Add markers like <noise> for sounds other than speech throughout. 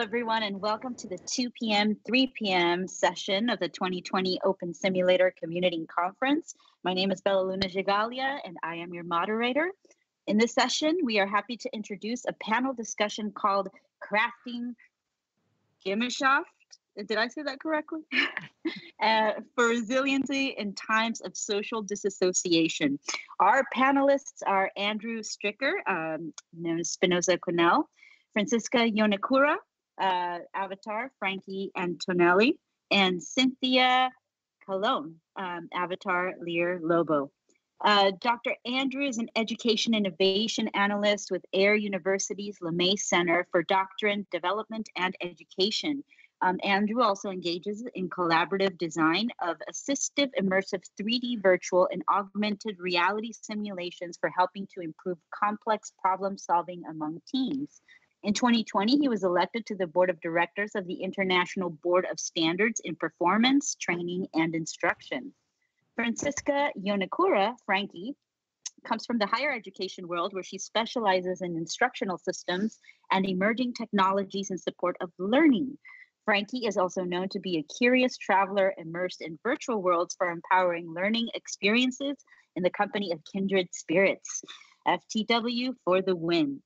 Hello, everyone, and welcome to the 2 p.m., 3 p.m. session of the 2020 Open Simulator Community Conference. My name is Bella Luna Gigalia, and I am your moderator. In this session, we are happy to introduce a panel discussion called Crafting Gemeinschaft. Did I say that correctly? <laughs> uh, for resiliency in times of social disassociation. Our panelists are Andrew Stricker, um, known as Spinoza Quinell, Francisca Yonekura, uh, Avatar, Frankie Antonelli, and Cynthia Calongne, um, Avatar Lyre Lobo. Uh, Dr. Andrew is an education innovation analyst with Air University's LeMay Center for Doctrine, Development, and Education. Um, Andrew also engages in collaborative design of assistive, immersive 3D virtual and augmented reality simulations for helping to improve complex problem solving among teams. In 2020, he was elected to the board of directors of the International Board of Standards in Performance, Training, and Instruction. Francisca Yonekura, Frankie, comes from the higher education world where she specializes in instructional systems and emerging technologies in support of learning. Frankie is also known to be a curious traveler immersed in virtual worlds for empowering learning experiences in the company of kindred spirits. FTW for the win.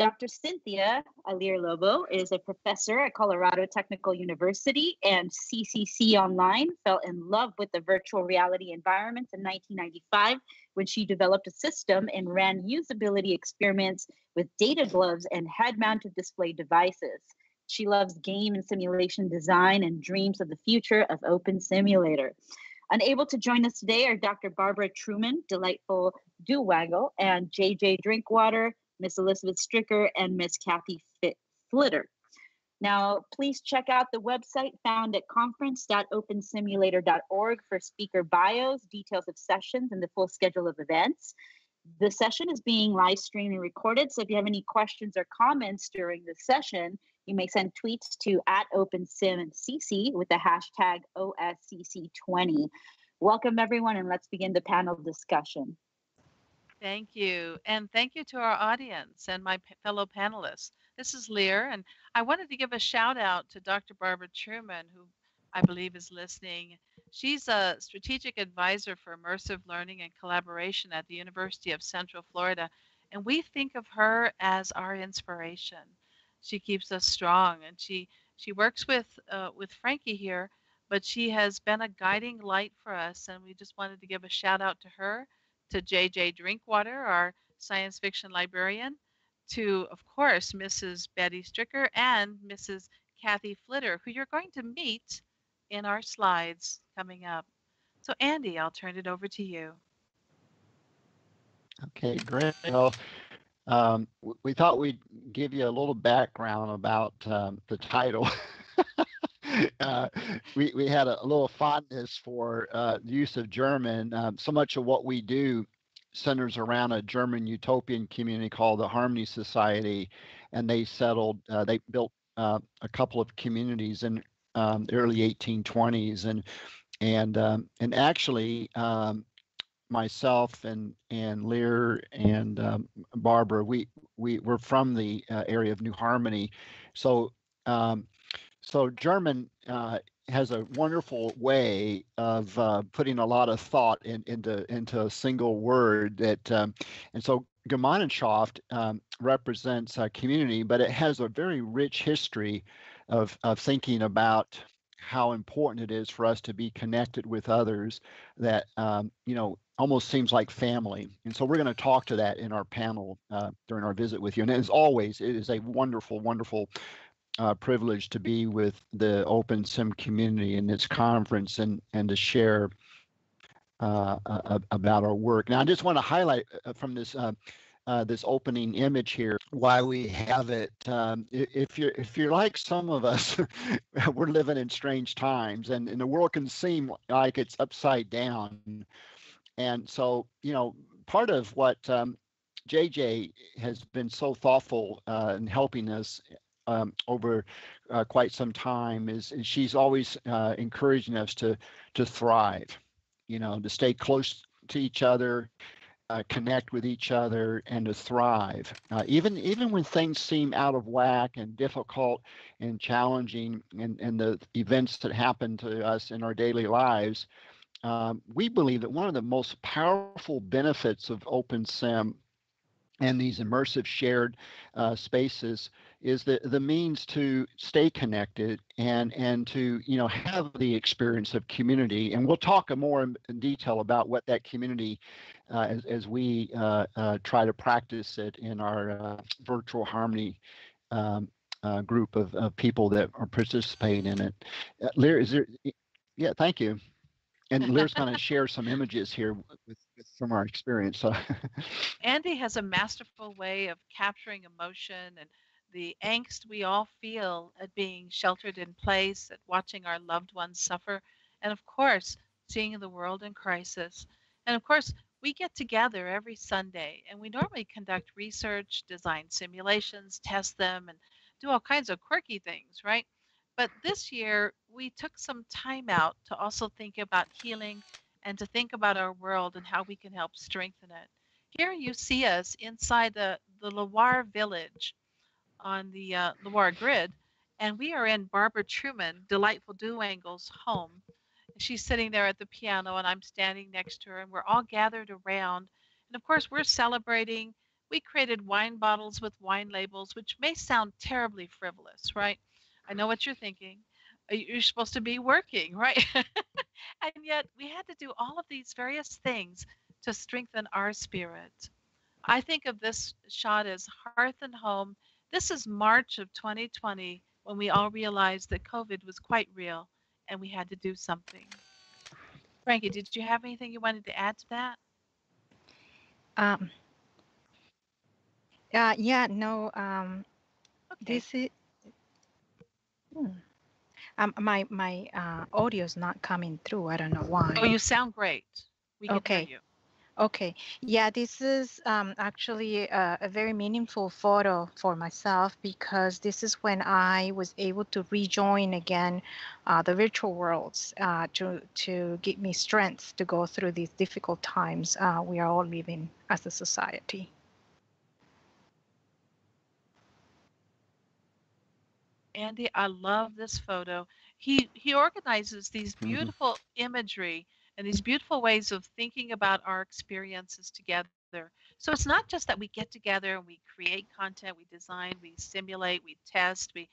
Dr. Cynthia Alir Lobo is a professor at Colorado Technical University and CCC Online. Fell in love with the virtual reality environments in 1995 when she developed a system and ran usability experiments with data gloves and head mounted display devices. She loves game and simulation design and dreams of the future of Open Simulator. Unable to join us today are Dr. Barbara Truman, Delightful Doowangle, and JJ Drinkwater, Miss Elizabeth Stricker, and Miss Kathy Flitter. Now, please check out the website found at conference.opensimulator.org for speaker bios, details of sessions, and the full schedule of events. The session is being live streamed and recorded, so if you have any questions or comments during the session, you may send tweets to at OpenSimCC with the hashtag OSCC20. Welcome, everyone, and let's begin the panel discussion. Thank you. And thank you to our audience and my fellow panelists. This is Lyre, and I wanted to give a shout out to Dr. Barbara Truman, who I believe is listening. She's a strategic advisor for immersive learning and collaboration at the University of Central Florida, and we think of her as our inspiration. She keeps us strong, and she she works with uh, with Frankie here, but she has been a guiding light for us, and we just wanted to give a shout out to her to JJ Drinkwater, our science fiction librarian, to, of course, Mrs. Betty Stricker and Mrs. Kathy Flitter, who you're going to meet in our slides coming up. So, Andy, I'll turn it over to you. Okay, great. Well, um, we thought we'd give you a little background about um, the title. <laughs> uh, we, we had a, little fondness for uh, the use of German. Um, so much of what we do centers around a German utopian community called the Harmony Society, and they settled. Uh, they built uh, a couple of communities in um, the early 1820s, and and um, and actually. Um, myself and and Lear and um, Barbara, we we were from the uh, area of New Harmony, so um, so German uh, has a wonderful way of uh, putting a lot of thought in, into into a single word that, um, and so Gemeinschaft um, represents a community, but it has a very rich history of of thinking about how important it is for us to be connected with others that um, you know almost seems like family. And so we're going to talk to that in our panel uh, during our visit with you. And as always it is a wonderful wonderful uh, privilege to be with the Open Sim community in this conference and and to share uh, uh, about our work. Now, I just want to highlight uh, from this. Uh, uh, this opening image here, why we have it. Um, if you're if you're like some of us, <laughs> we're living in strange times, and, and the world can seem like it's upside down. And so, you know, part of what um, JJ has been so thoughtful uh, in helping us um, over uh, quite some time is, she's always uh, encouraging us to to thrive, you know, to stay close to each other, uh, connect with each other and to thrive. Uh, even even when things seem out of whack and difficult and challenging, and, and the events that happen to us in our daily lives, um, we believe that one of the most powerful benefits of OpenSim and these immersive shared uh, spaces is the the means to stay connected and and to you know have the experience of community and we'll talk more in, in detail about what that community uh, as, as we uh, uh, try to practice it in our uh, virtual harmony um, uh, group of, of people that are participating in it. Uh, Lyre, is there? Yeah, thank you. And Lyre's going <laughs> to share some images here with, with, from our experience. So. <laughs> Andy has a masterful way of capturing emotion and the angst we all feel at being sheltered in place, at watching our loved ones suffer, and of course, seeing the world in crisis. And of course, we get together every Sunday and we normally conduct research, design simulations, test them, and do all kinds of quirky things, right? But this year, we took some time out to also think about healing and to think about our world and how we can help strengthen it. Here you see us inside the, the Loire village on the uh, Loire grid, and we are in Barbara Truman, Delightful Doowangle's home. She's sitting there at the piano, and I'm standing next to her, and we're all gathered around. And of course, we're celebrating. We created wine bottles with wine labels, which may sound terribly frivolous, right? I know what you're thinking. Uh, you're supposed to be working, right? <laughs> and yet, we had to do all of these various things to strengthen our spirit. I think of this shot as hearth and home this is March of 2020 when we all realized that COVID was quite real and we had to do something. Frankie, did you have anything you wanted to add to that? Um, uh, yeah, no, um, Okay. this is, hmm. um, my, my, uh, audio is not coming through. I don't know why. Oh, you sound great. We can Okay. hear you. Okay, yeah, this is um, actually a, a very meaningful photo for myself because this is when I was able to rejoin again uh, the virtual worlds uh, to to give me strength to go through these difficult times uh, we are all living as a society. Andy, I love this photo. He he organizes these Mhm. beautiful imagery and these beautiful ways of thinking about our experiences together. So it's not just that we get together and we create content, we design, we simulate, we test, we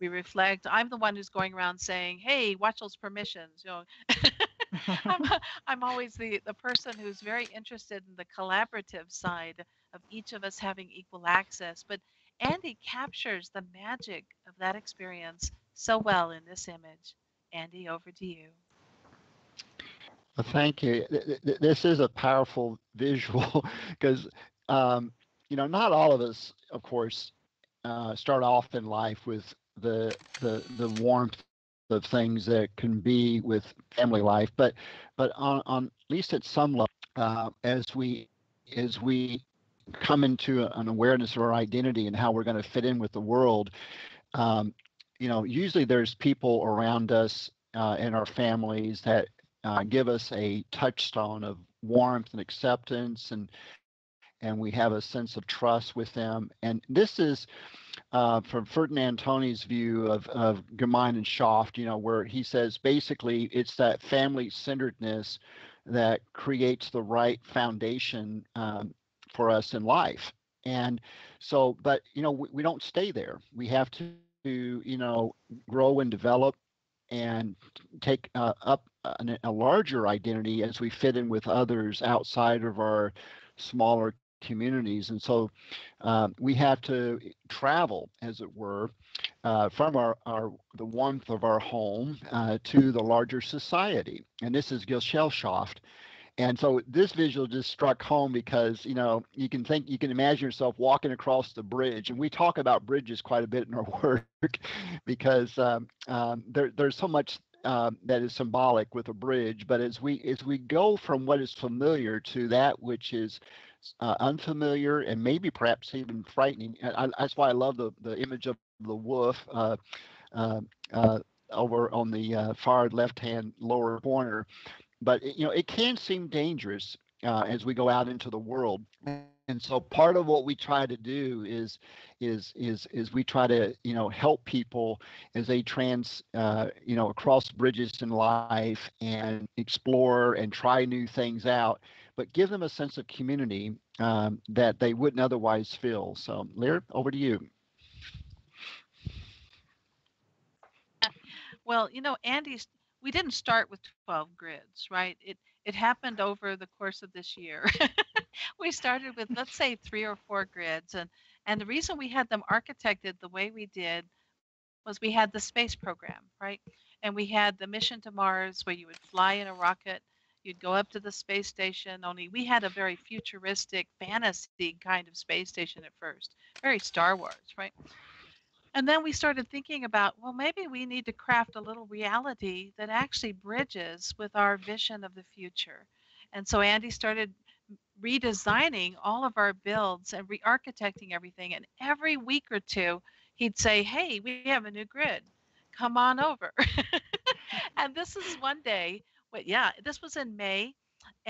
we reflect. I'm the one who's going around saying, "Hey, watch those permissions." You know, <laughs> I'm, <laughs> I'm always the the person who's very interested in the collaborative side of each of us having equal access. But Andy captures the magic of that experience so well in this image. Andy, over to you. Thank you. Th- th- th- This is a powerful <laughs> visual because, um, you know, not all of us, of course, uh, start off in life with the the the warmth of things that can be with family life, but but on, on at least at some level, uh, as we as we come into an awareness of our identity and how we're going to fit in with the world, um, you know, usually there's people around us uh, in our families that uh, give us a touchstone of warmth and acceptance and and we have a sense of trust with them and this is uh, from Ferdinand Tönnies' view of, of Gemeinschaft, you know, where he says basically it's that family centeredness that creates the right foundation um, for us in life. And so, but, you know, we, we don't stay there. We have to, you know, grow and develop and take uh, up an, a larger identity as we fit in with others outside of our smaller communities. And so um, we have to travel, as it were, uh, from our, our the warmth of our home uh, to the larger society. And this is Gesellschaft. And so this visual just struck home because you know you can think you can imagine yourself walking across the bridge, and we talk about bridges quite a bit in our <laughs> work because um, um, there, there's so much uh, that is symbolic with a bridge. But as we as we go from what is familiar to that which is uh, unfamiliar and maybe perhaps even frightening, I, that's why I love the the image of the wolf. Uh, uh, uh, over on the uh, far left hand lower corner but you know it can seem dangerous uh, as we go out into the world. And so part of what we try to do is is is is we try to you know help people as they trans uh, you know across bridges in life and explore and try new things out, but give them a sense of community um, that they wouldn't otherwise feel. So, Lyre, over to you. Well, you know, Andy's we didn't start with 12 grids, right? It it happened over the course of this year. <laughs> we started with let's say 3 or 4 grids and and the reason we had them architected the way we did was we had the space program, right? And we had the mission to Mars where you would fly in a rocket, you'd go up to the space station, only we had a very futuristic fantasy kind of space station at first, very Star Wars, right? And then we started thinking about, well, maybe we need to craft a little reality that actually bridges with our vision of the future. And so Andy started redesigning all of our builds and re-architecting everything. And every week or two, he'd say, "Hey, we have a new grid. Come on over." <laughs> and this is one day. But yeah, this was in May,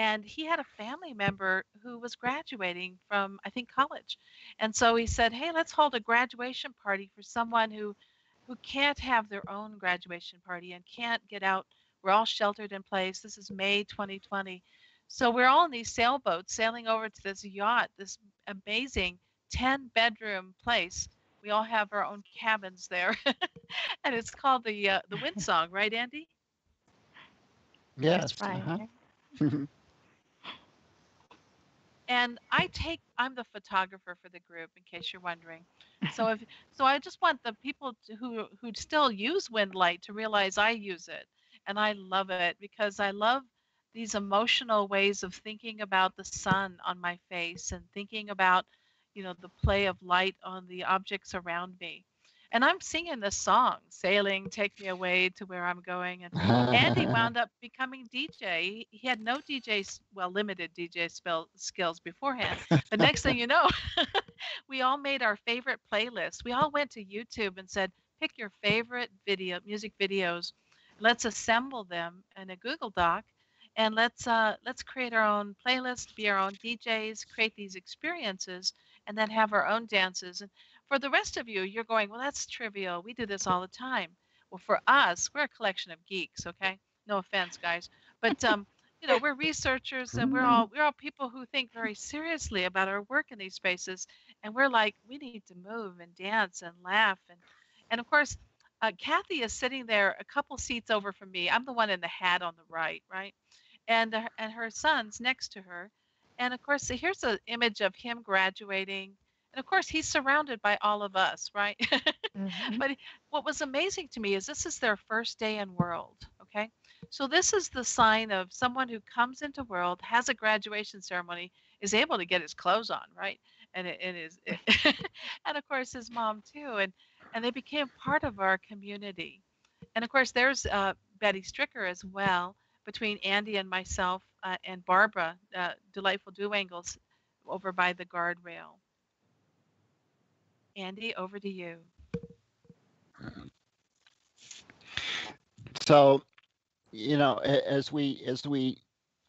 and he had a family member who was graduating from I think college, and so he said, "Hey, let's hold a graduation party for someone who." Who can't have their own graduation party and can't get out. We're all sheltered in place. This is May 2020 so we're all in these sailboats sailing over to this yacht, this amazing 10 bedroom place. We all have our own cabins there. <laughs> and it's called the uh, the <laughs> Wind Song, right, Andy? Yes. That's right. uh-huh. And I take I'm the photographer for the group in case you're wondering. So <laughs> if so I just want the people to, who who still use Windlight to realize I use it and I love it because I love these emotional ways of thinking about the sun on my face and thinking about you know the play of light on the objects around me and i'm singing this song sailing take me away to where i'm going and andy <laughs> wound up becoming dj he had no dj well limited dj spell, skills beforehand. But next thing you know <laughs> we all made our favorite playlist we all went to youtube and said pick your favorite video music videos. Let's assemble them in a google doc and let's uh, let's create our own playlist, be our own DJs, create these experiences, and then have our own dances. And for the rest of you, you're going, well, that's trivial. We do this all the time. Well, for us, we're a collection of geeks. Okay, no offense, guys, but um, you know, we're researchers, and we're all we're all people who think very seriously about our work in these spaces, and we're like, we need to move and dance and laugh, and and of course. Uh, Kathy is sitting there a couple seats over from me. I'm the one in the hat on the right, right? and uh, and her son's next to her and of course here's an image of him graduating and of course he's surrounded by all of us right <laughs> mm-hmm. but what was amazing to me is this is their first day in world okay so this is the sign of someone who comes into world has a graduation ceremony is able to get his clothes on right and it, it is it, <laughs> <laughs> and of course his mom too and and they became part of our community and of course there's uh, betty stricker as well between Andy and myself uh, and Barbara, uh, Delightful Doowangles, over by the guardrail. Andy, over to you. So, you know, as we as we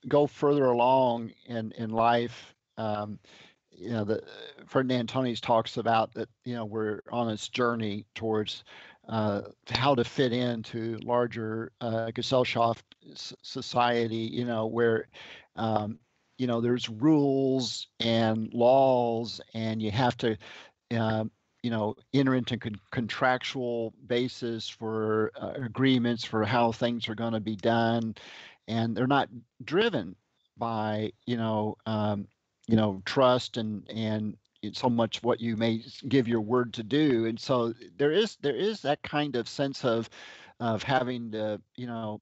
go further along in in life, um, you know, the Ferdinand Tönnies talks about that. You know, we're on this journey towards uh, how to fit into larger uh, Gesellschaft society, you know, where, um, you know, there's rules and laws and you have to, uh, you know, enter into con- contractual basis for uh, agreements for how things are going to be done. And they're not driven by, you know, um, you know, trust and, and so much what you may give your word to do and so there is there is that kind of sense of of having to you know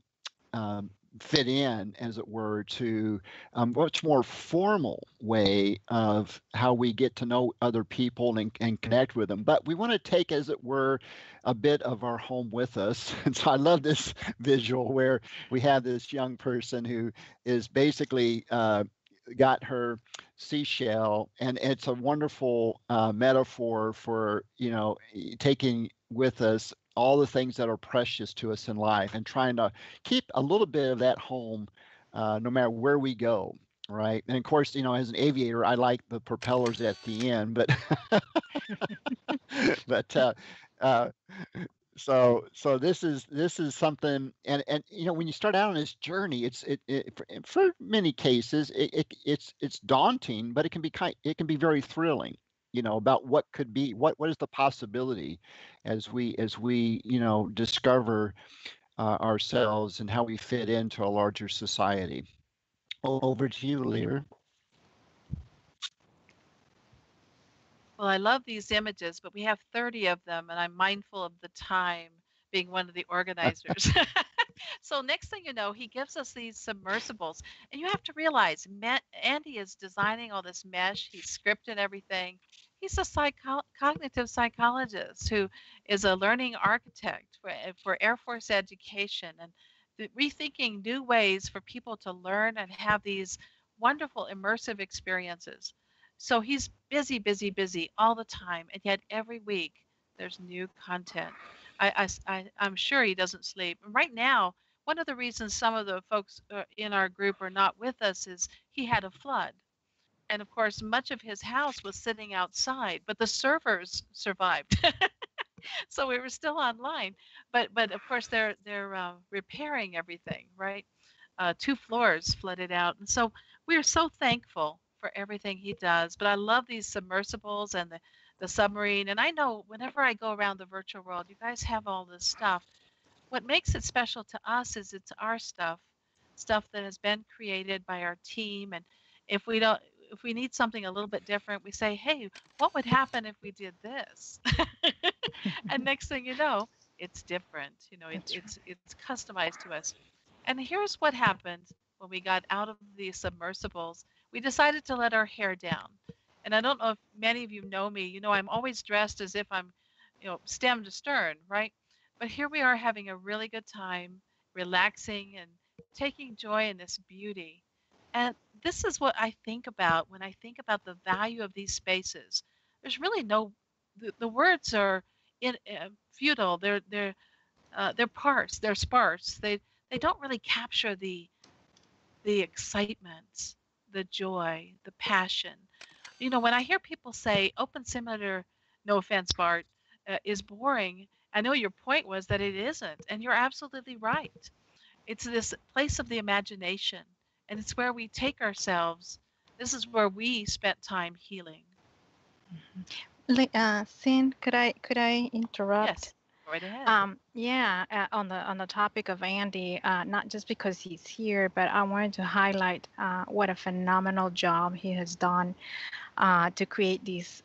um, fit in as it were to a much more formal way of how we get to know other people and, and connect with them. But we want to take as it were a bit of our home with us. <laughs> And so i love this <laughs> visual where we have this young person who is basically uh, got her seashell and it's a wonderful uh, metaphor for you know taking with us all the things that are precious to us in life and trying to keep a little bit of that home uh, no matter where we go right? And of course, you know, as an aviator, I like the propellers at the end, but <laughs> but uh, uh, so so this is this is something and and you know when you start out on this journey it's it, it for, for many cases it, it it's it's daunting but it can be kind it can be very thrilling you know about what could be what what is the possibility as we as we you know discover uh, ourselves and how we fit into a larger society over to you Lyre Well, I love these images, but we have 30 of them, and I'm mindful of the time being one of the <laughs> organizers. <laughs> so next thing you know, he gives us these submersibles, and you have to realize, Me- Andy is designing all this mesh. He's scripted everything. He's a psycho- cognitive psychologist who is a learning architect for, eh, for Air Force education and th- rethinking new ways for people to learn and have these wonderful immersive experiences. So he's busy, busy, busy all the time, and yet every week there's new content. I, I, I, am sure he doesn't sleep. Right now, one of the reasons some of the folks uh, in our group are not with us is he had a flood. And of course, much of his house was sitting outside, but the servers survived. <laughs> so we were still online. But but of course they're they're uh, repairing everything, right? Uh, two floors flooded out, and so we are so thankful for everything he does. But I love these submersibles and the, the submarine. And I know whenever I go around the virtual world, you guys have all this stuff. What makes it special to us is it's our stuff, stuff that has been created by our team. And if we don't, if we need something a little bit different, we say, "Hey, what would happen if we did this?" <laughs> and next thing you know, it's different. You know, it, it's it's customized to us. And here's what happened when we got out of the submersibles we decided to let our hair down. And I don't know if many of you know me, you know, I'm always dressed as if I'm, you know, stem to stern, right? But here we are having a really good time, relaxing and taking joy in this beauty. And this is what I think about when I think about the value of these spaces. There's really no, the, the words are in, uh, futile. They're they're uh, they're sparse. They're sparse. They they don't really capture the the excitement the joy, the passion. You know, when I hear people say Open Simulator, no offense, Bart, uh, is boring, I know your point was that it isn't, and you're absolutely right. It's this place of the imagination, and it's where we take ourselves. This is where we spent time healing. Mm-hmm. Uh, Cyn, could I could I interrupt? Yes right ahead. Um, yeah, uh, on the on the topic of Andy, uh, not just because he's here, but I wanted to highlight uh, what a phenomenal job he has done uh, to create these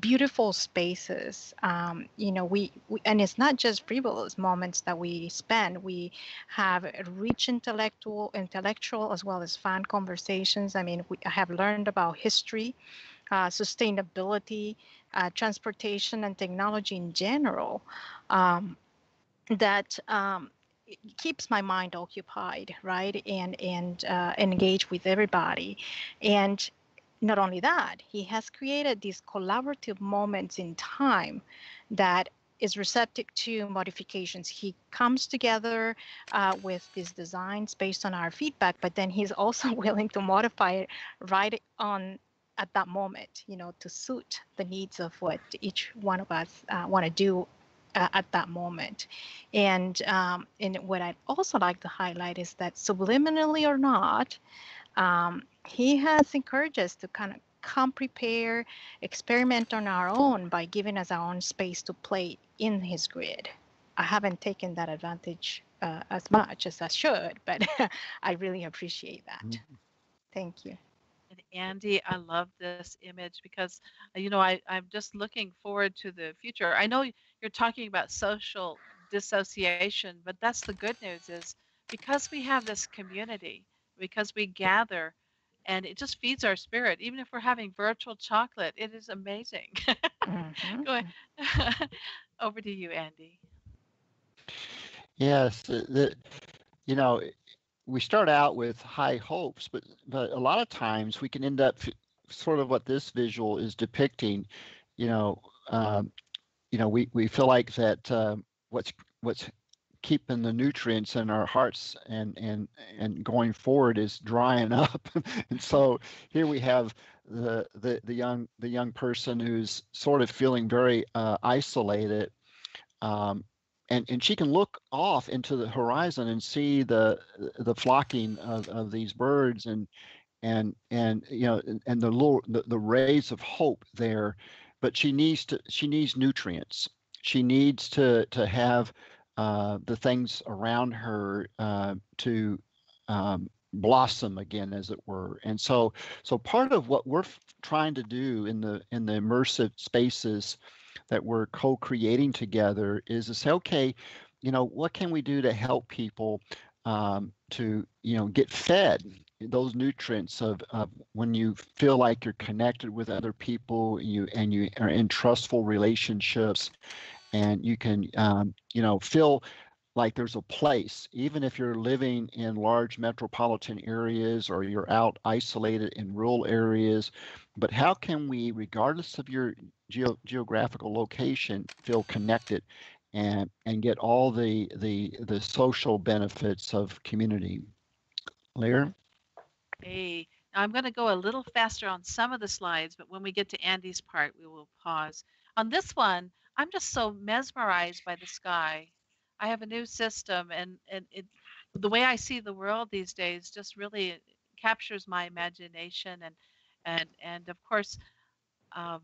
beautiful spaces. Um, you know, we, we and it's not just frivolous moments that we spend. We have rich intellectual, intellectual as well as fun conversations. I mean, we have learned about history uh, sustainability, uh, transportation, and technology in general um, that um, keeps my mind occupied, right, and and uh, engage with everybody, and not only that, he has created these collaborative moments in time that is receptive to modifications. He comes together uh, with these designs based on our feedback, but then he's also <laughs> willing to modify it right on at that moment, you know, to suit the needs of what each one of us uh, want to do uh, at that moment. And um, and what I'd also like to highlight is that subliminally or not, um, he has encouraged us to kind of come prepare, experiment on our own by giving us our own space to play in his grid. I haven't taken that advantage uh, as much as I should, but <laughs> I really appreciate that. Mm-hmm. Thank you. And Andy, I love this image because, uh, you know, I, I'm just looking forward to the future. I know you're talking about social dissociation, but that's the good news is because we have this community, because we gather, and it just feeds our spirit. Even if we're having virtual chocolate, it is amazing. <laughs> mm-hmm. Go ahead. <laughs> Over to you, Andy. Yes, the, you know, we start out with high hopes, but but a lot of times we can end up sort of what this visual is depicting. You know, um, you know, we we feel like that uh, what's what's keeping the nutrients in our hearts and and and going forward is drying <laughs> up. and so here we have the the the young the young person who's sort of feeling very uh, isolated. Um, and, and she can look off into the horizon and see the the flocking of, of these birds and and and you know and the little the, the rays of hope there but she needs to she needs nutrients she needs to to have uh, the things around her uh, to um, blossom again as it were. And so so part of what we're trying to do in the in the immersive spaces that we're co-creating together is to say okay you know what can we do to help people um, to you know get fed those nutrients of, of when you feel like you're connected with other people you and you are in trustful relationships and you can um, you know feel like there's a place even if you're living in large metropolitan areas or you're out isolated in rural areas but how can we regardless of your geo- geographical location feel connected and and get all the the the social benefits of community Lyre? Hey, I'm going to go a little faster on some of the slides, but when we get to Andy's part, we will pause. On this one, I'm just so mesmerized by the sky. I have a new system, and, and it, the way I see the world these days just really captures my imagination, and and and of course, um,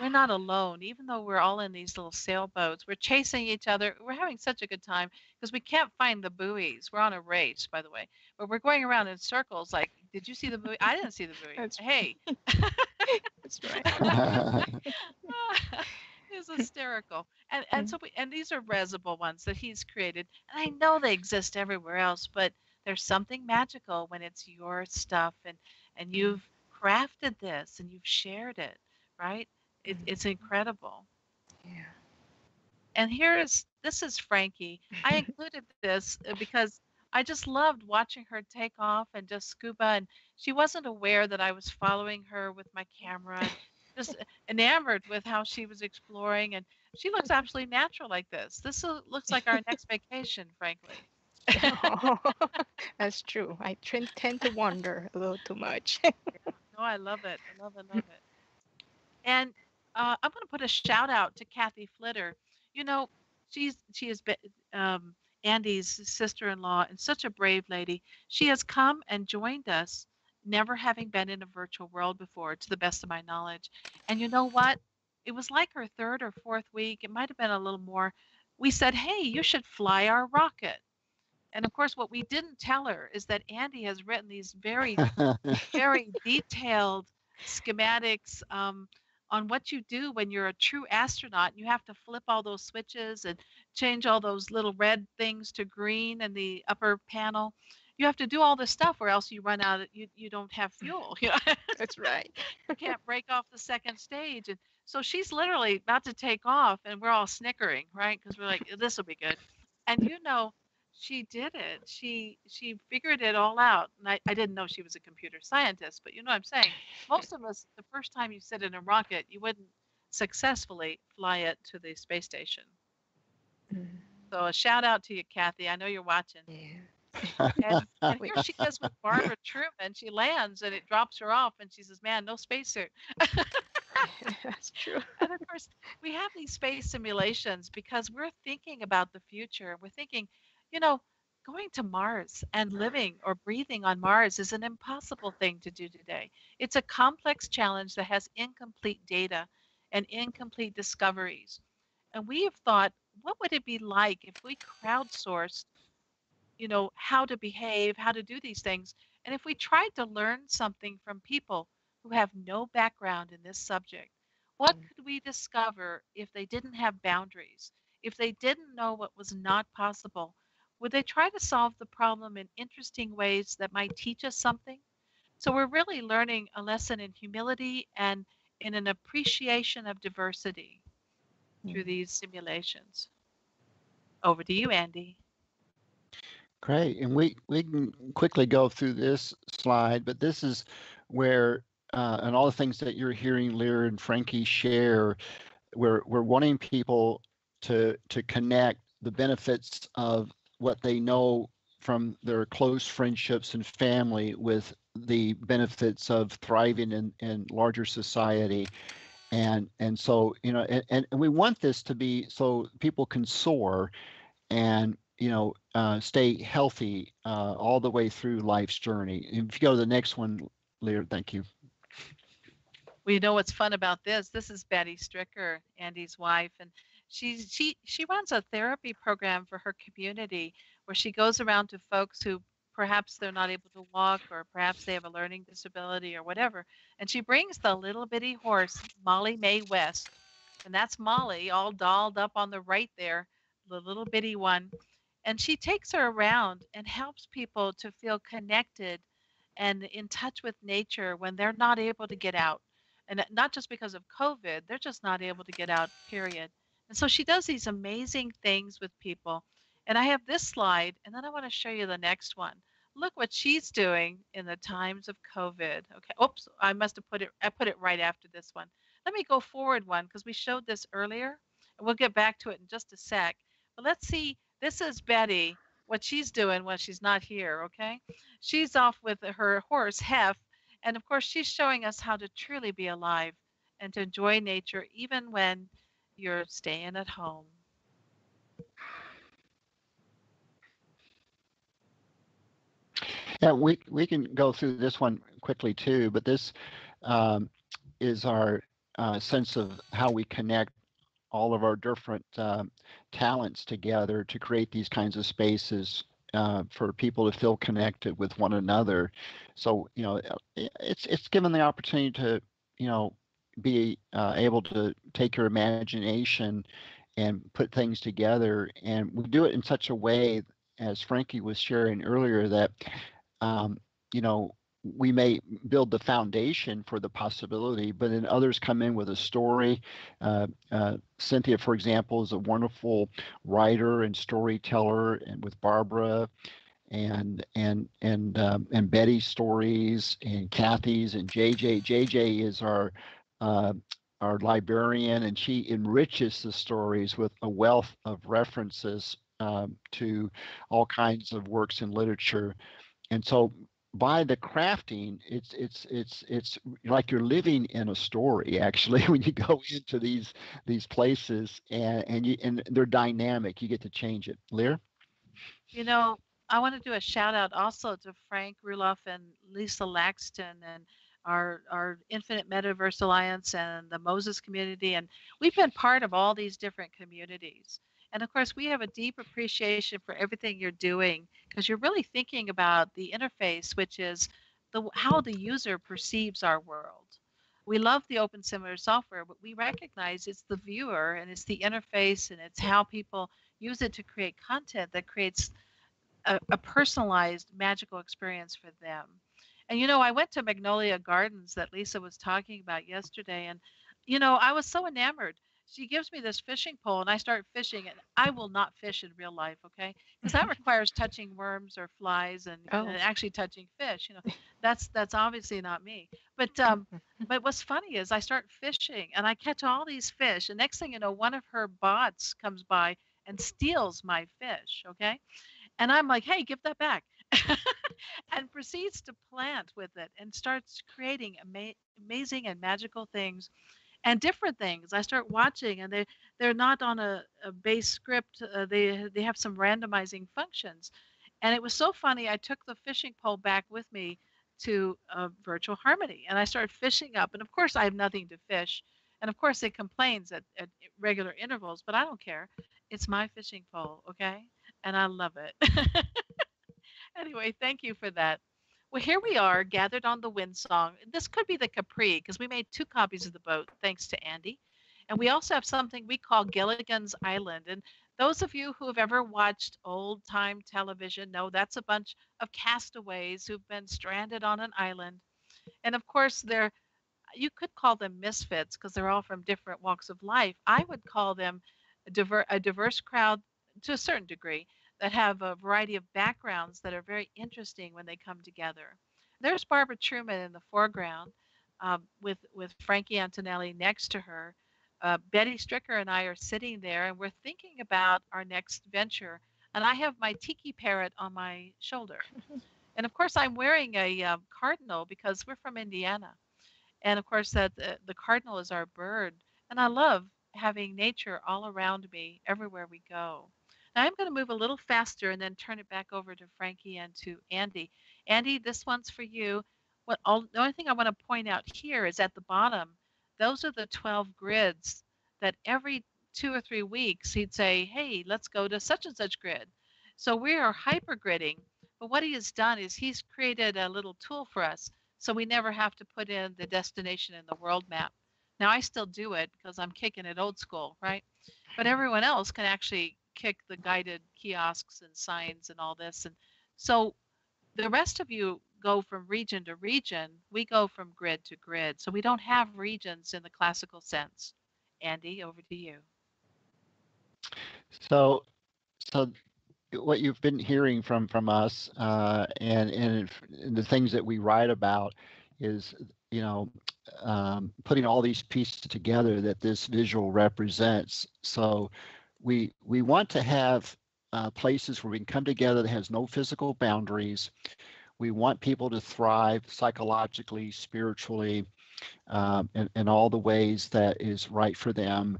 we're not alone. Even though we're all in these little sailboats, we're chasing each other. We're having such a good time because we can't find the buoys. We're on a race, by the way, but we're going around in circles. Like, did you see the buoy? I didn't see the buoy. That's hey. <laughs> That's right. <laughs> <laughs> hysterical. And and mm-hmm. so we, and these are resible ones that he's created. And I know they exist everywhere else, but there's something magical when it's your stuff and and mm-hmm. you've crafted this and you've shared it, right? It, mm-hmm. it's incredible. yeah. And here is this is Frankie. I <laughs> included this uh, because I just loved watching her take off and just scuba. And she wasn't aware that I was following her with my camera, just <laughs> enamored with how she was exploring. And she looks absolutely natural like this. This looks like our next vacation, frankly. <laughs> <laughs> That's true. I tend tend to wander a little too much. <laughs> No, I love it. I love it. Love it. And uh, I'm going to put a shout out to Kathy Flitter. You know, she's she has been um, Andy's sister-in-law and such a brave lady. She has come and joined us, never having been in a virtual world before, to the best of my knowledge. And you know what? It was like her third or fourth week. It might have been a little more. We said, "Hey, you should fly our rocket." And of course, what we didn't tell her is that Andy has written these very <laughs> very detailed schematics um, on what you do when you're a true astronaut. You have to flip all those switches and change all those little red things to green in the upper panel. You have to do all this stuff, or else you run out. Of, you you don't have fuel. <laughs> You, know? That's right. you can't break off the second stage, and so she's literally about to take off, and we're all snickering, right? Because we're like, this will be good. And you know, she did it. She she figured it all out. And I, I didn't know she was a computer scientist, but you know what I'm saying? Most of us, the first time you sit in a rocket, you wouldn't successfully fly it to the space station. Mm, So a shout out to you, Kathy. I know you're watching. Yeah. And, <laughs> and here she is with Barbara Truman. She lands and it drops her off, and she says, "Man, no spacesuit." <laughs> <laughs> That's true. and of course, we have these space simulations because we're thinking about the future. We're thinking, you know, going to Mars and living or breathing on Mars is an impossible thing to do today. It's a complex challenge that has incomplete data and incomplete discoveries. And we have thought, what would it be like if we crowdsourced, you know, how to behave, how to do these things, and if we tried to learn something from people who have no background in this subject? What Mm. could we discover if they didn't have boundaries? If they didn't know what was not possible? Would they try to solve the problem in interesting ways that might teach us something? So we're really learning a lesson in humility and in an appreciation of diversity through Mm. these simulations. Over to you, Andy. Great, and we we can quickly go through this slide, but this is where uh, and all the things that you're hearing Lyre and Frankie share, we're we're wanting people to to connect the benefits of what they know from their close friendships and family with the benefits of thriving in, in larger society. And and so you know and, and we want this to be so people can soar and you know uh, stay healthy uh, all the way through life's journey. If you go to the next one Lyre, thank you you know what's fun about this? This is betty stricker andy's wife and she's she she runs a therapy program for her community where she goes around to folks who perhaps they're not able to walk or perhaps they have a learning disability or whatever and she brings the little bitty horse molly may west and that's molly all dolled up on the right there the little bitty one and she takes her around and helps people to feel connected and in touch with nature when they're not able to get out and not just because of covid they're just not able to get out period and so she does these amazing things with people and I have this slide, and then I want to show you the next one. Look what she's doing in the times of COVID. Okay. Oops, I must have put it, I put it right after this one. Let me go forward one because we showed this earlier, and we'll get back to it in just a sec. But let's see, this is Betty, what she's doing when she's not here, okay? She's off with her horse, Hef, and of course, she's showing us how to truly be alive and to enjoy nature even when you're staying at home. Yeah, we we can go through this one quickly too, but this um, is our uh, sense of how we connect all of our different uh, talents together to create these kinds of spaces uh, for people to feel connected with one another. So you know, it's it's given the opportunity to you know be uh, able to take your imagination and put things together, and we do it in such a way as Frankie was sharing earlier that um, you know, we may build the foundation for the possibility, but then others come in with a story. Uh, uh, Cynthia, for example, is a wonderful writer and storyteller, and with Barbara, and and and um, and Betty's stories, and Kathy's, and JJ. JJ is our uh, our librarian, and she enriches the stories with a wealth of references um, to all kinds of works in literature and so by the crafting it's it's it's it's like you're living in a story actually <laughs> when you go into these these places and and you and they're dynamic you get to change it. Lyre? You know i want to do a shout out also to frank ruloff and lisa laxton and our our infinite metaverse alliance and the moses community and we've been part of all these different communities and of course, we have a deep appreciation for everything you're doing because you're really thinking about the interface, which is the how the user perceives our world. We love the open simulator software, but we recognize it's the viewer and it's the interface and it's how people use it to create content that creates a, a personalized magical experience for them. And you know, I went to Magnolia Gardens that Lisa was talking about yesterday, and you know, I was so enamored she gives me this fishing pole and I start fishing and I will not fish in real life, okay? Because that <laughs> requires touching worms or flies and, oh. and, actually touching fish. You know, <laughs> that's that's obviously not me. But um, <laughs> but what's funny is I start fishing and I catch all these fish. And next thing you know, one of her bots comes by and steals my fish, okay? And I'm like, hey, give that back. and proceeds to plant with it and starts creating ama- amazing and magical things and different things. I start watching, and they they're not on a, a base script. Uh, they they have some randomizing functions, and it was so funny. I took the fishing pole back with me to uh, Virtual Harmony, and I started fishing up. And of course, I have nothing to fish, and of course, it complains at, at regular intervals. But I don't care. It's my fishing pole, okay, and I love it. <laughs> anyway, thank you for that. Well, here we are gathered on the Windsong. This could be the Capri because we made two copies of the boat thanks to Andy. And we also have something we call Gilligan's Island. And those of you who have ever watched old time television know that's a bunch of castaways who've been stranded on an island. And of course, they're you could call them misfits because they're all from different walks of life. I would call them a, diver, a diverse crowd to a certain degree that have a variety of backgrounds that are very interesting when they come together. There's Barbara Truman in the foreground um, with, with Frankie Antonelli next to her. uh, Betty Stricker and I are sitting there and we're thinking about our next venture. And I have my tiki parrot on my shoulder. <laughs> and of course, I'm wearing a um, cardinal because we're from Indiana. And of course, that uh, the cardinal is our bird. And I love having nature all around me everywhere we go. Now I'm going to move a little faster and then turn it back over to Frankie and to Andy. Andy, this one's for you. What all, the only thing I want to point out here is at the bottom, those are the 12 grids that every two or three weeks he'd say, hey, let's go to such and such grid. So we are hyper gridding. But what he has done is he's created a little tool for us so we never have to put in the destination in the world map. Now I still do it because I'm kicking it old school, right? But everyone else can actually kick the guided kiosks and signs and all this. And so the rest of you go from region to region. We go from grid to grid. So we don't have regions in the classical sense. Andy, over to you. So, so what you've been hearing from from us uh, and, and and the things that we write about is you know um, putting all these pieces together that this visual represents. So we we want to have uh, places where we can come together that has no physical boundaries. We want people to thrive psychologically, spiritually, um, in, in all the ways that is right for them.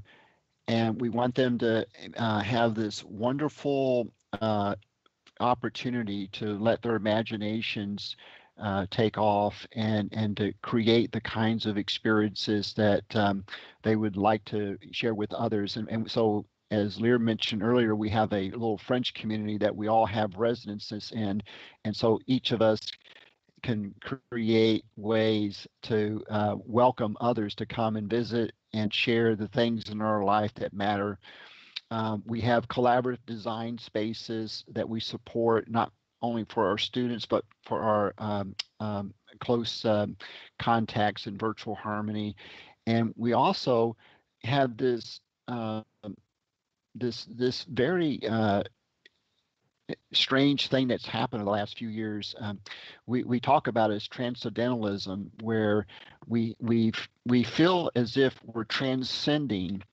And we want them to uh, have this wonderful uh, opportunity to let their imaginations uh, take off and and to create the kinds of experiences that um, they would like to share with others. And, and so as Lyre mentioned earlier, we have a little French community that we all have residences in. And so each of us can create ways to uh, welcome others to come and visit and share the things in our life that matter. Um, we have collaborative design spaces that we support, not only for our students, but for our um, um, close um, contacts in virtual harmony. And we also have this uh, this this very uh, strange thing that's happened in the last few years. Um, we we talk about as transcendentalism, where we we we feel as if we're transcending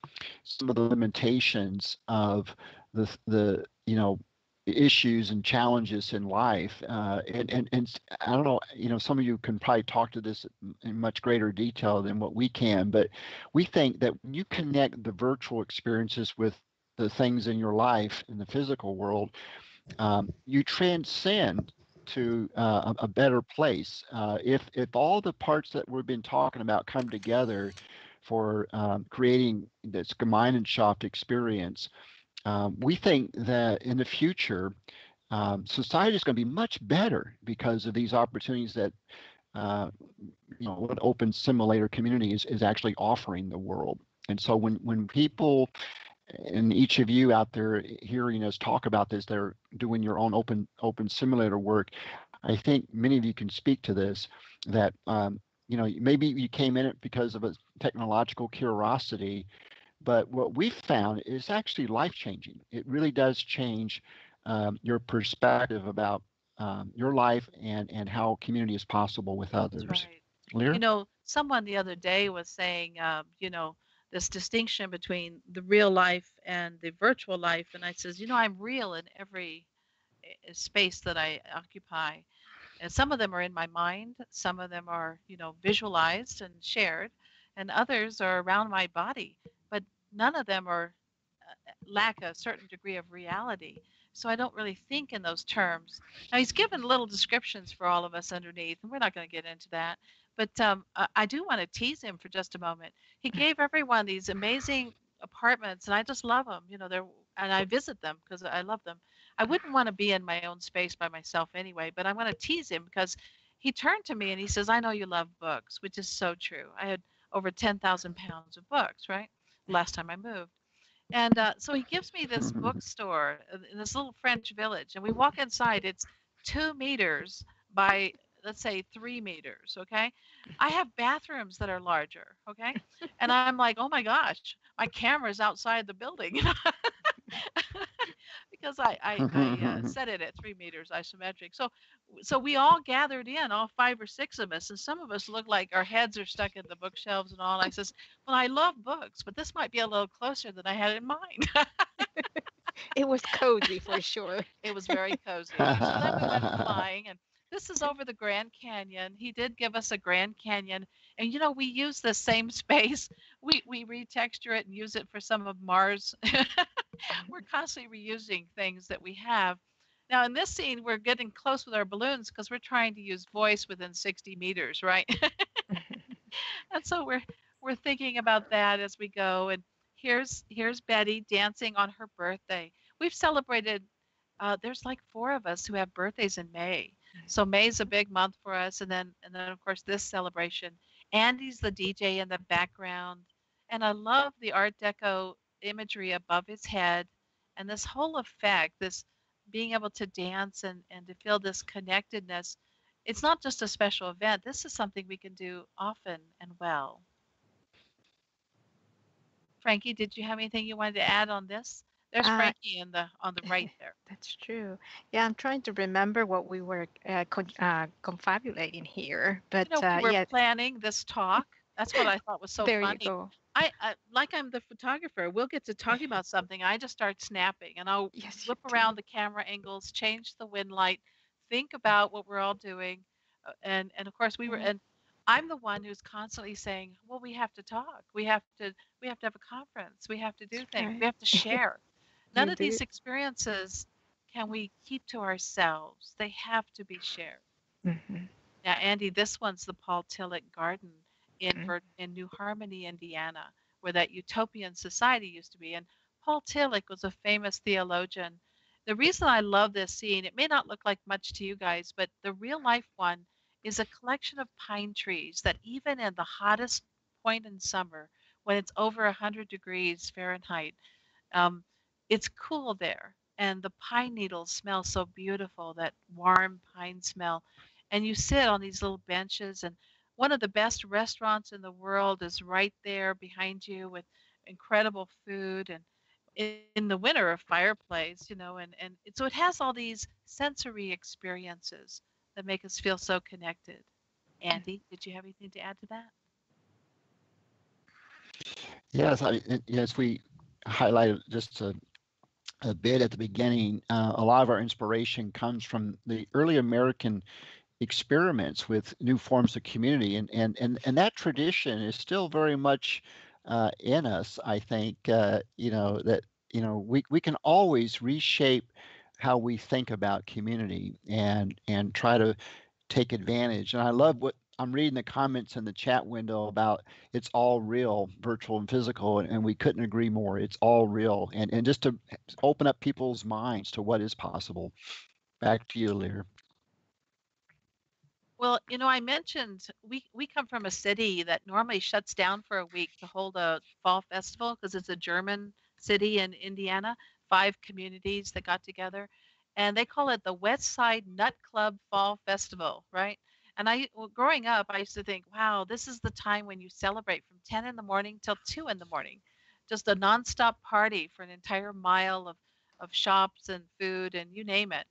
some of the limitations of the the you know issues and challenges in life uh, and, and and i don't know you know some of you can probably talk to this in much greater detail than what we can but we think that when you connect the virtual experiences with the things in your life in the physical world, um, you transcend to uh, a, better place. Uh, if if all the parts that we've been talking about come together for um, creating this Gemeinschaft experience, um, we think that in the future, um, society is going to be much better because of these opportunities that uh, you know what open simulator community is, is actually offering the world. And so when when people and each of you out there hearing us talk about this, they're doing your own open open simulator work. I think many of you can speak to this. That um, you know maybe you came in it because of a technological curiosity, but what we've found is actually life changing. It really does change um, your perspective about um, your life and and how community is possible with others. Right. You know, someone the other day was saying, uh, you know, this distinction between the real life and the virtual life and i says you know i'm real in every eh, space that i occupy. And some of them are in my mind some of them are you know visualized and shared and others are around my body but none of them are uh, lack a certain degree of reality. So i don't really think in those terms. Now he's given little descriptions for all of us underneath and we're not going to get into that but um, I do want to tease him for just a moment. He <laughs> gave everyone these amazing apartments, and I just love them. You know, they're and I visit them because I love them. I wouldn't want to be in my own space by myself anyway, but I'm going to tease him because he turned to me and he says, "I know you love books," which is so true. I had over 10,000 pounds of books, right? Last time I moved. And uh, so he gives me this <laughs> bookstore in this little French village, and we walk inside. It's two meters by let's say three meters okay <laughs> i have bathrooms that are larger okay and <laughs> i'm like oh my gosh my camera's outside the building <laughs> because I, I, I uh, set it at three meters isometric. So, so we all gathered in, all five or six of us, and some of us look like our heads are stuck in the bookshelves and all. I says, well, I love books, but this might be a little closer than I had in mind. It was cozy for sure. it was very cozy. So then we went flying, and this is over the Grand Canyon. He did give us a Grand Canyon, and you know we use the same <laughs> space. We we retexture it and use it for some of Mars. <laughs> we're constantly reusing things that we have. Now in this scene, we're getting close with our balloons because we're trying to use voice within 60 meters, right? <laughs> and so we're we're thinking about that as we go. And here's here's Betty dancing on her birthday. We've celebrated. Uh, there's like four of us who have birthdays in May, so May's a big month for us, and then and then of course this celebration. Andy's the DJ in the background, and I love the Art Deco imagery above his head, and this whole effect, this being able to dance and and to feel this connectedness. It's not just a special event. This is something we can do often and well. Frankie, did you have anything you wanted to add on this? There's Uh, Frankie in the on the <laughs> right there. That's true. Yeah, I'm trying to remember what we were uh, con- uh, confabulating here, but You know, uh, we were yeah, planning this talk. That's what I thought was so there you funny. go. I, I like I'm the photographer. We'll get to talking about something. I just start snapping and I'll Yes, you do. around the camera angles, change the Windlight, think about what we're all doing, uh, and and of course we were Mhm. and I'm the one who's constantly saying, well, we have to talk. We have to we have to have a conference. We have to do things. right. We have to <laughs> share. None of these experiences can we keep to ourselves. They have to be shared. Mhm. Now, Andy, this one's the Paul Tillich Garden in Mhm. In New Harmony, Indiana, where that utopian society used to be. And Paul Tillich was a famous theologian. The reason I love this scene, it may not look like much to you guys, but the real life one is a collection of pine trees that even in the hottest point in summer, when it's over 100 degrees Fahrenheit, um, it's cool there. And the pine needles smell so beautiful, that warm pine smell. And you sit on these little benches, and one of the best restaurants in the world is right there behind you with incredible food and in in the winter a fireplace you know and and so it has all these sensory experiences that make us feel so connected hmm. andy did you have anything to add to that Yes, I, yes, we highlighted just a, a bit at the beginning. Uh, a lot of our inspiration comes from the early American experiments with new forms of community, and and and and that tradition is still very much uh, in us. I think uh, you know that you know we we can always reshape how we think about community and and try to take advantage. And I love what I'm reading the comments in the chat window about it's all real, virtual and physical, and, and we couldn't agree more. It's all real, and and just to open up people's minds to what is possible. Back to you, Lyre. well you know i mentioned we we come from a city that normally shuts down for a week to hold a fall festival because it's a german city in indiana five communities that got together and they call it the west side nut club fall festival right and i well, growing up i used to think wow this is the time when you celebrate from 10 in the morning till 2 in the morning just a nonstop party for an entire mile of of shops and food and you name it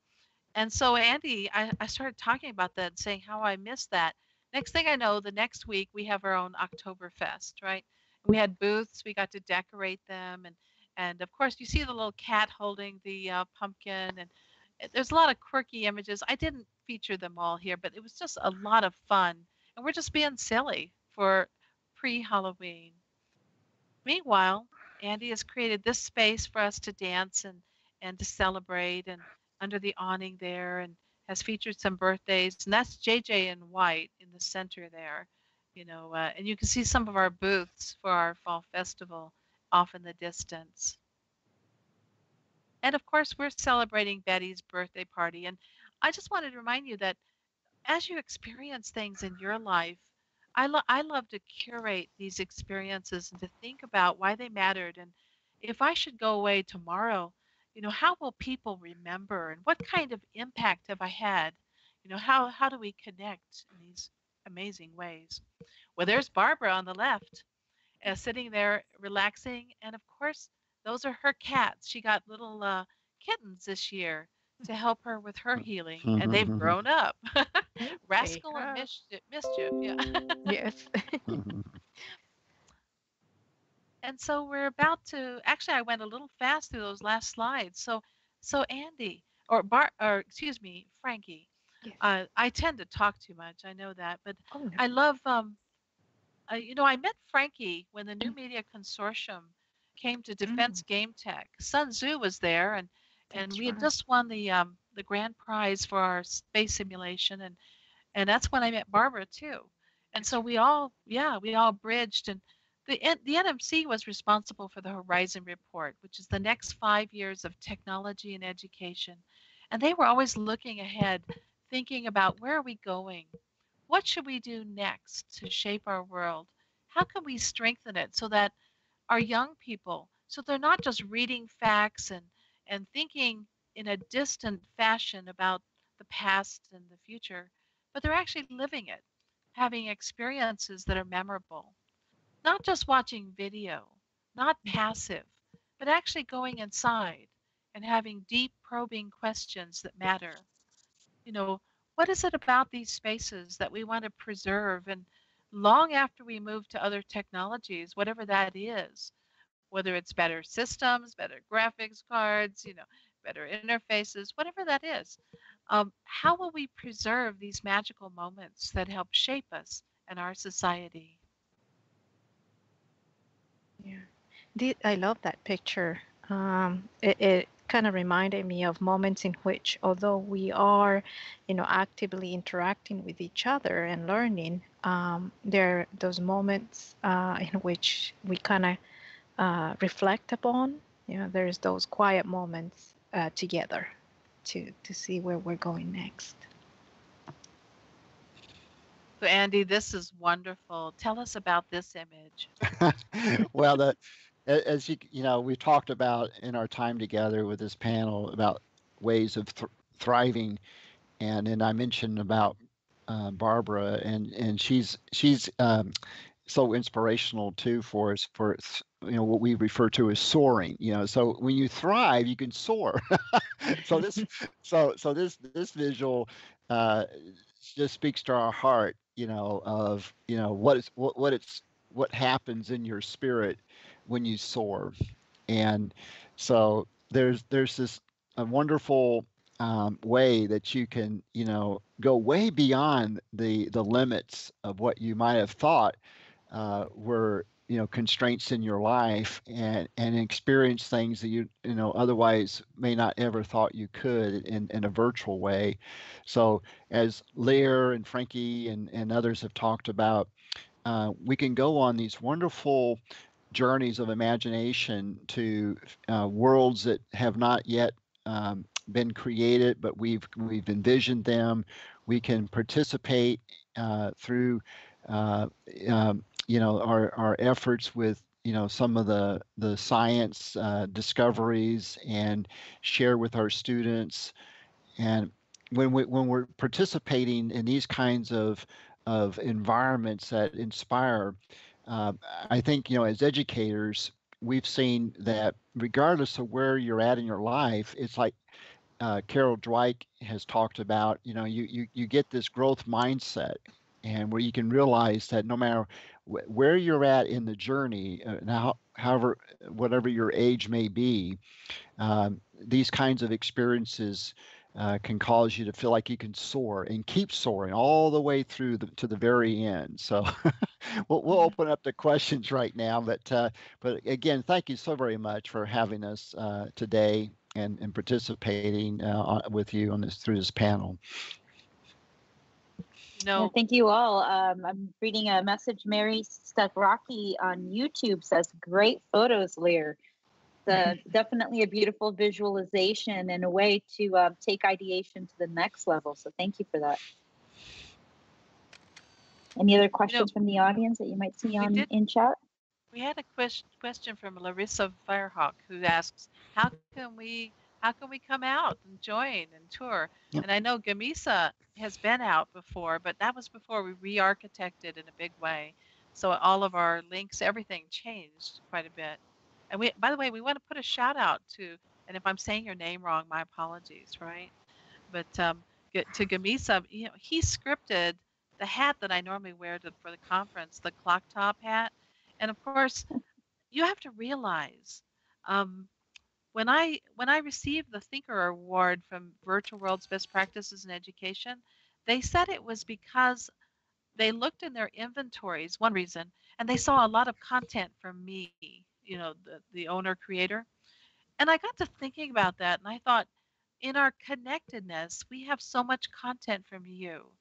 and so Andy, I, I started talking about that, saying how I missed that. Next thing I know, the next week we have our own Oktoberfest, right? We had booths, we got to decorate them, and and of course you see the little cat holding the uh, pumpkin, and there's a lot of quirky images. I didn't feature them all here, but it was just a lot of fun, and we're just being silly for pre-Halloween. Meanwhile, Andy has created this space for us to dance and and to celebrate and under the awning there and has featured some birthdays. And that's jj in white in the center there you know uh, and you can see some of our booths for our fall festival off in the distance. And of course we're celebrating betty's birthday party. And i just wanted to remind you that as you experience things in your life I, lo- I love to curate these experiences and to think about why they mattered and if i should go away tomorrow you know how will people remember and what kind of impact have i had? You know how how do we connect in these amazing ways? Well there's barbara on the left uh, sitting there relaxing and of course those are her cats. She got little uh, kittens this year to help her with her Mm. healing, Mhm, and they've mhm. grown up. <laughs> Rascal and mischief, mischief, yeah. Yes. <laughs> Mhm. And so we're about to actually I went a little fast through those last slides. So so Andy or Bar or excuse me, Frankie. Yes. Uh, I tend to talk too much. I know that, but Oh, no. I love um uh, you know, I met Frankie when the New Media Consortium came to Defense Game Tech. Sun Tzu was there and and That's we had right. just won the um the grand prize for our space simulation and and that's when I met Barbara too. And so we all yeah, we all bridged and the, the NMC was responsible for the Horizon Report, which is the next five years of technology and education. And they were always looking ahead, thinking about where are we going? What should we do next to shape our world? How can we strengthen it so that our young people, so they're not just reading facts and, and thinking in a distant fashion about the past and the future, but they're actually living it, having experiences that are memorable. Not just watching video, not mm-hmm. passive, but actually going inside and having deep probing questions that matter. You know, what is it about these spaces that we want to preserve? And long after we move to other technologies, whatever that is, whether it's better systems, better graphics cards, you know, better interfaces, whatever that is, um, how will we preserve these magical moments that help shape us and our society? Yeah. Did I love that picture. Um, it, it kind of reminded me of moments in which, although we are, you know, actively interacting with each other and learning, um, there are those moments uh, in which we kind of uh, reflect upon. You know, there's those quiet moments uh, together to to see where we're going next. So, Andy, this is wonderful. Tell us about this image. <laughs> <laughs> well, the as you you know we talked about in our time together with this panel about ways of thr thriving, and then I mentioned about uh, Barbara, and and she's she's um, so inspirational too for us for you know what we refer to as soaring. You know, so when you thrive, you can soar. <laughs> so this <laughs> so so this this visual uh, just speaks to our heart. You know of you know what is what what it's what happens in your spirit when you soar and so there's there's this a wonderful um, way that you can you know go way beyond the the limits of what you might have thought uh, were you know constraints in your life and and experience things that you you know otherwise may not ever thought you could in in a virtual way so as Lyre and Frankie and and others have talked about uh, we can go on these wonderful journeys of imagination to uh, worlds that have not yet um, been created, but we've we've envisioned them. We can participate uh, through, uh, um, you know, our our efforts with you know some of the the science uh, discoveries and share with our students. And when we when we're participating in these kinds of of environments that inspire uh, I think, you know, as educators, we've seen that regardless of where you're at in your life, it's like uh, Carol Dweck has talked about, you know, you, you, you get this growth mindset and where you can realize that no matter wh- where you're at in the journey, uh, now, however, whatever your age may be, um, these kinds of experiences uh, can cause you to feel like you can soar and keep soaring all the way through the, to the very end. So <laughs> we'll, we'll Mhm. open up the questions right now. But uh, but again, thank you so very much for having us uh, today and, and participating uh, on- with you on this through this panel. Yeah, know, thank you all. Um, I'm reading a message. Mary Stuck-Rocky on YouTube says, "Great photos, Lyre. The, <laughs> definitely a beautiful visualization and a way to uh, take ideation to the next level. So thank you for that." Any other questions from the audience that you might see on did- in chat? we had a ques- question from Larissa Firehawk who asks, "How can we how can we come out and join and tour?" Yep. And I know Gamisa has been out before, but that was before we re-architected in a big way. So all of our links, everything changed quite a bit. And we, by the way, we want to put a shout out to and if I'm saying your name wrong, my apologies, right? But um, to Gamisa, you know, he scripted the hat that I normally wear to, for the conference, the clock top hat, and of course, you have to realize um, when I when I received the Thinker Award from Virtual World's Best Practices in Education, they said it was because they looked in their inventories, one reason, and they saw a lot of content from me, you know, the, the owner creator. And I got to thinking about that and I thought, in our connectedness, we have so much content from you.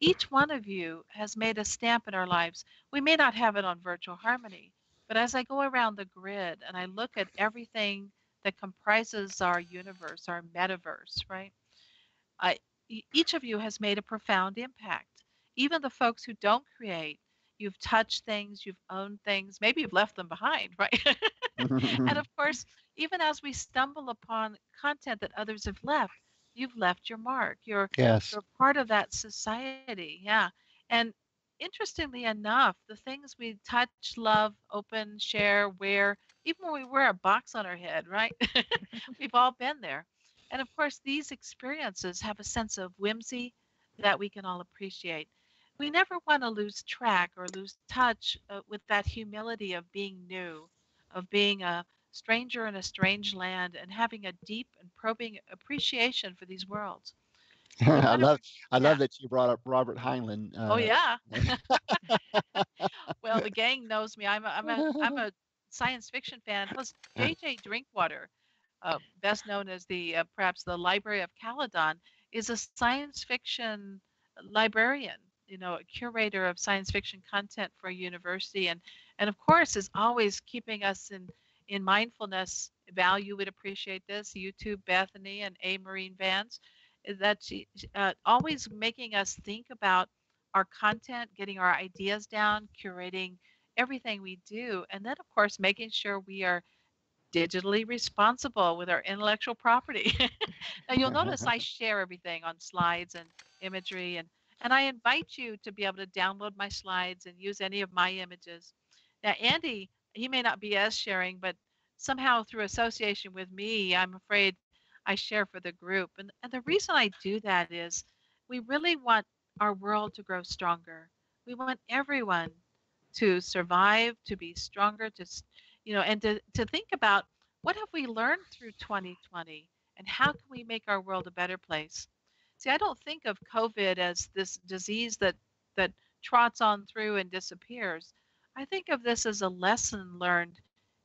Each one of you has made a stamp in our lives. We may not have it on Virtual Harmony, but as I go around the grid and I look at everything that comprises our universe, our metaverse, right? I, each of you has made a profound impact. Even the folks who don't create, you've touched things, you've owned things, maybe you've left them behind, <laughs> right? and of <laughs> course, even as we stumble upon content that others have left, you've left your mark. You're, yes. you're part of that society. Yeah. And interestingly enough, the things we touch, love, open, share, wear, even when we wear a box on our head, right? <laughs> <laughs> We've all been there. And of course, these experiences have a sense of whimsy that we can all appreciate. We never want to lose track or lose touch uh, with that humility of being new, of being a stranger in a strange land, and having a deep and probing appreciation for these worlds. <laughs> I love I love that you brought up Robert Heinlein. Uh, oh yeah. well, the gang knows me. I'm a, I'm a I'm a science fiction fan. <laughs> Plus, J.J. Drinkwater, uh, best known as the uh, perhaps the Library of Caledon, is a science fiction librarian. You know, a curator of science fiction content for a university, and and of course is always keeping us in in mindfulness. Val, you would appreciate this. YouTube Bethany and A. Marine Vance that uh, always making us think about our content, getting our ideas down, curating everything we do, and then of course making sure we are digitally responsible with our intellectual property. <laughs> now you'll notice I <laughs> share everything on slides and imagery and and I invite you to be able to download my slides and use any of my images. Now Andy, he may not be as sharing, but somehow through association with me, I'm afraid I share for the group. And, and the reason I do that is we really want our world to grow stronger. We want everyone to survive, to be stronger, to, you know, and to, to think about what have we learned through 2020 and how can we make our world a better place? See, I don't think of COVID as this disease that, that trots on through and disappears. I think of this as a lesson learned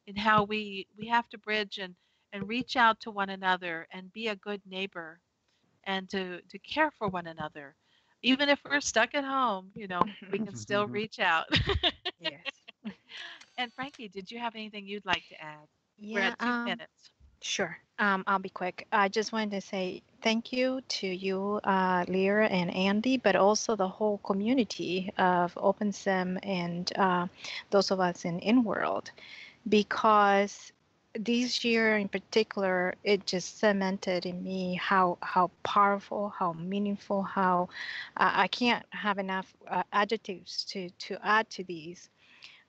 in how we, we have to bridge and and reach out to one another and be a good neighbor and to, to care for one another. Even if we're stuck at home, you know, we can still reach out. yes. <laughs> And Frankie, did you have anything you'd like to add? Yeah, we're at two um, minutes. Sure. Um, I'll be quick. I just wanted to say thank you to you, uh, Lyre and Andy, but also the whole community of OpenSim and uh, those of us in InWorld, because this year in particular, it just cemented in me how how powerful, how meaningful, how uh, I can't have enough uh, adjectives to to add to these.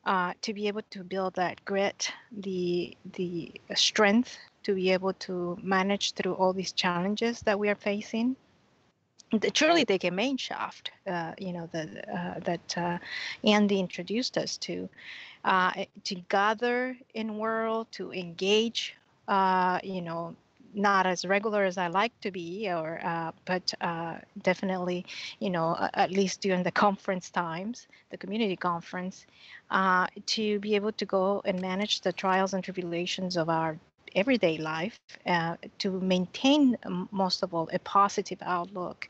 Uh, to be able to build that grit, the the strength to be able to manage through all these challenges that we are facing. The, truly, the Gemeinschaft, uh, you know, the, uh, that uh, Andy introduced us to, uh, to gather in world, to engage, uh, you know, not as regular as I like to be, or uh, but uh, definitely, you know, at least during the conference times, the community conference, uh, to be able to go and manage the trials and tribulations of our everyday life uh, to maintain most of all a positive outlook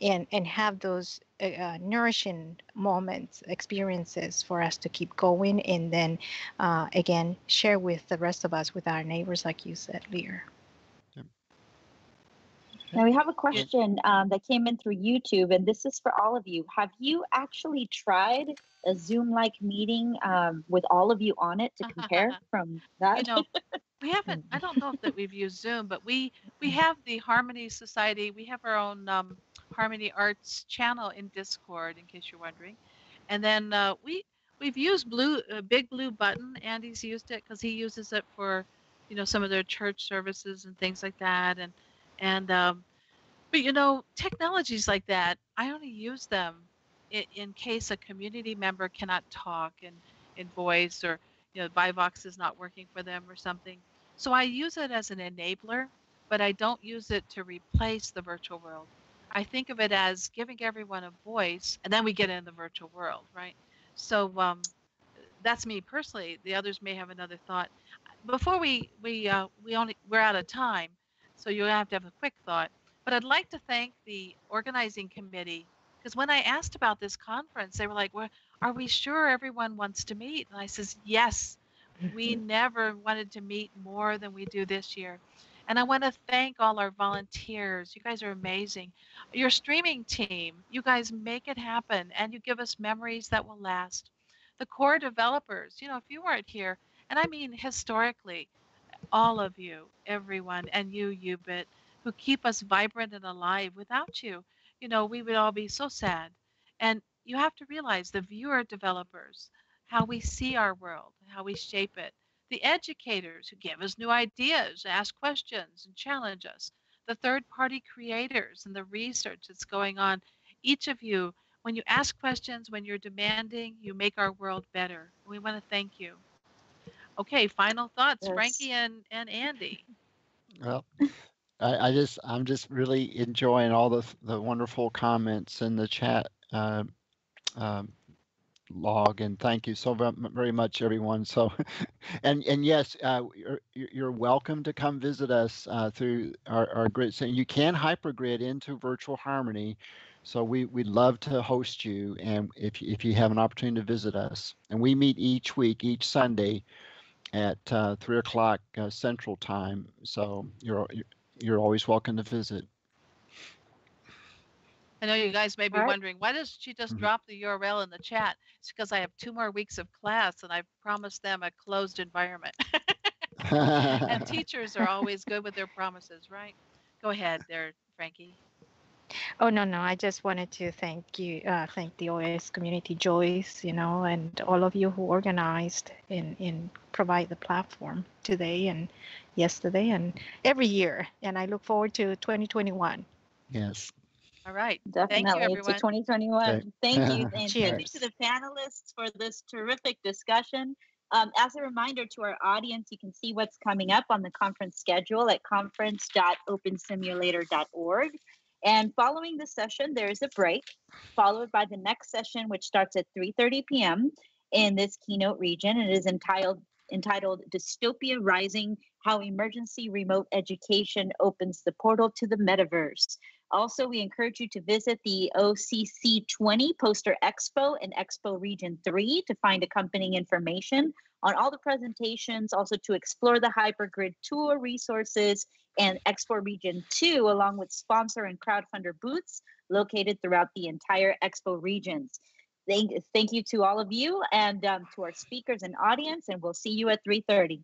and and have those uh, uh, nourishing moments experiences for us to keep going and then uh, again share with the rest of us with our neighbors like you said Lyre. Now we have a question um, that came in through YouTube, and this is for all of you. Have you actually tried a Zoom-like meeting um, with all of you on it to compare <laughs> from that? You know, we haven't. I don't know if that we've used Zoom, but we we have the Harmony Society. We have our own um, Harmony Arts channel in Discord, in case you're wondering. And then uh, we we've used blue uh, Big Blue Button. Andy's used it because he uses it for you know, some of their church services and things like that. And and um, but you know, technologies like that, I only use them in, in case a community member cannot talk in in voice or you know Vivox is not working for them or something. So I use it as an enabler, but I don't use it to replace the virtual world. I think of it as giving everyone a voice, and then we get in the virtual world, right? So um, that's me personally. The others may have another thought. Before we we uh, we only we're out of time, so you have to have a quick thought. But I'd like to thank the organizing committee because when I asked about this conference, they were like, "Well, are we sure everyone wants to meet?" And I says, "Yes, we <laughs> never wanted to meet more than we do this year." And I want to thank all our volunteers. You guys are amazing. Your streaming team, you guys make it happen and you give us memories that will last. The core developers, you know, if you weren't here, and I mean historically, all of you, everyone, and you, Ubit, who keep us vibrant and alive. Without you, you know, we would all be so sad. And you have to realize the viewer developers, how we see our world, how we shape it the educators who give us new ideas, ask questions, and challenge us, the third party creators and the research that's going on. Each of you, when you ask questions, when you're demanding, you make our world better. We want to thank you. Okay, final thoughts, yes. Frankie and, and Andy. Well, I, I, just I'm just really enjoying all the the wonderful comments in the chat. Uh, um, log and thank you so very much everyone. So <laughs> and and yes uh, you're, you're welcome to come visit us uh, through our, our grid so you can hypergrid into virtual harmony. So we we'd love to host you and if, if you have an opportunity to visit us. And we meet each week each sunday at uh, three o'clock uh, central time. So you're you're always welcome to visit I know you guys may be right. wondering why does she just mm-hmm. drop the URL in the chat? It's because I have two more weeks of class and I've promised them a closed environment. <laughs> and teachers are always good with their promises, right? Go ahead there, Frankie. Oh no, no. I just wanted to thank you, uh, thank the OS community, Joyce, you know, and all of you who organized and and provide the platform today and yesterday and every year. And I look forward to 2021. Yes. All right. Definitely. Thank you, to 2021. Okay. Thank you. <laughs> And Cheers. thank you to the panelists for this terrific discussion. Um, as a reminder to our audience, you can see what's coming up on the conference schedule at conference.opensimulator.org. And following the session, there is a break, followed by the next session, which starts at 3:30 p.m. in this keynote region. It is entitled entitled Dystopia Rising: How Emergency Remote Education Opens the Portal to the Metaverse. Also, we encourage you to visit the OCC 20 Poster Expo in Expo Region 3 to find accompanying information on all the presentations, also to explore the Hypergrid tour resources and Expo Region 2, along with sponsor and crowdfunder booths located throughout the entire Expo regions. Thank, thank you to all of you and um, to our speakers and audience, and we'll see you at 3.30.